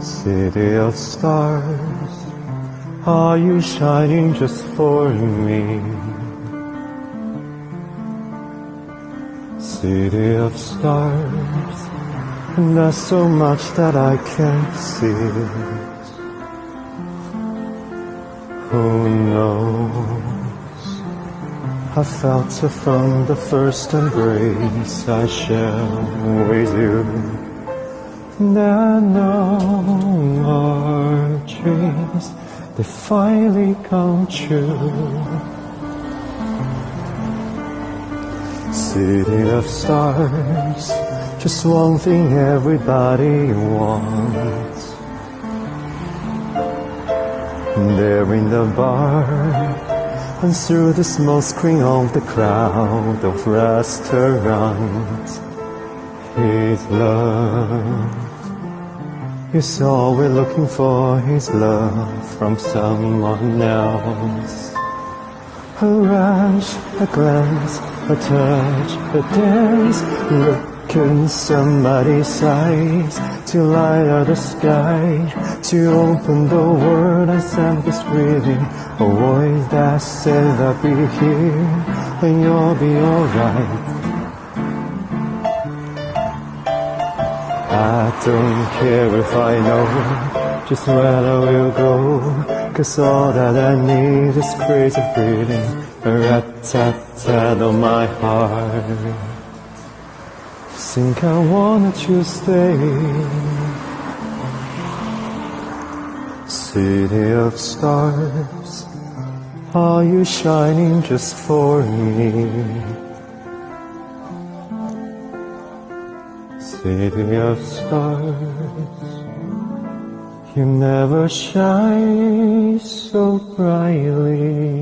City of stars, are you shining just for me? City of stars, and there's so much that I can't see. Who knows? I felt it from the first embrace I share with you. I know our dreams, they finally come true. City of stars, just one thing everybody wants. There in the bar, and through the smoke screen of the crowd of restaurants, His love. Is all we're looking for, His love from someone else. A rush, a glance, a touch, a dance, look in somebody's eyes to light up the sky, to open the world and this breathing, a voice that says I'll be here and you'll be alright. I don't care if I know just where I will go, cause all that I need is crazy breathing, a rat-tat-tat on my heart. Think I wanted to stay. City of stars, are you shining just for me? City of stars, you never shine so brightly.